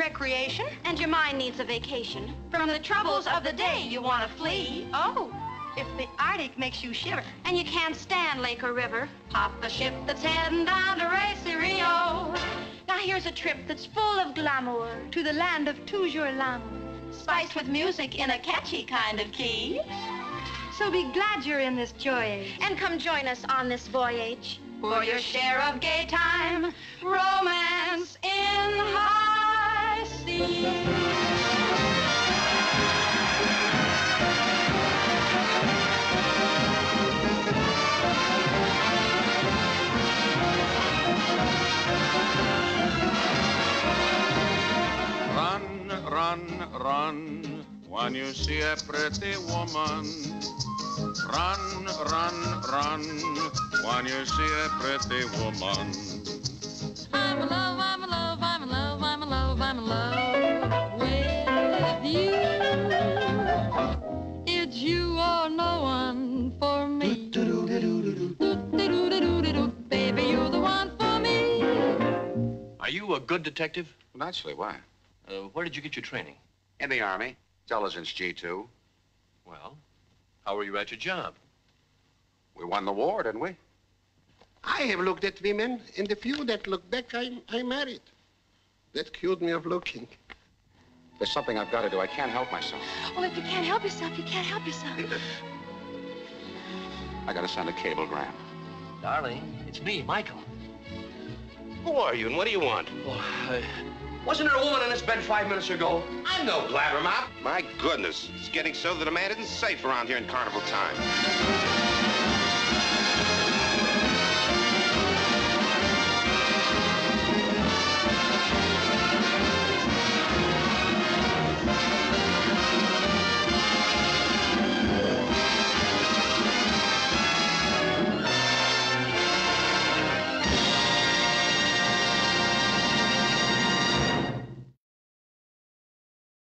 recreation. And your mind needs a vacation. From the troubles of the day, you want to flee. Oh, if the Arctic makes you shiver. And you can't stand lake or river. Hop the ship that's heading down to Racy Rio. Now here's a trip that's full of glamour. To the land of toujours l'amour. Spiced with music in a catchy kind of key. So be glad you're in this joy. And come join us on this voyage. For your share of gay time, Run, run, run when you see a pretty woman. Run, run, run when you see a pretty woman. A good detective? Naturally, why? Uh, where did you get your training? In the Army. Intelligence G2. Well, how were you at your job? We won the war, didn't we? I have looked at women, and the few that look back, I, I married. That cured me of looking. There's something I've got to do. I can't help myself. Well, if you can't help yourself, you can't help yourself. I got to send a cablegram. Darling, it's me, Michael. Who are you and what do you want? Oh, I... Wasn't there a woman in this bed five minutes ago? I'm no blabbermouth. My goodness, it's getting so that a man isn't safe around here in carnival time.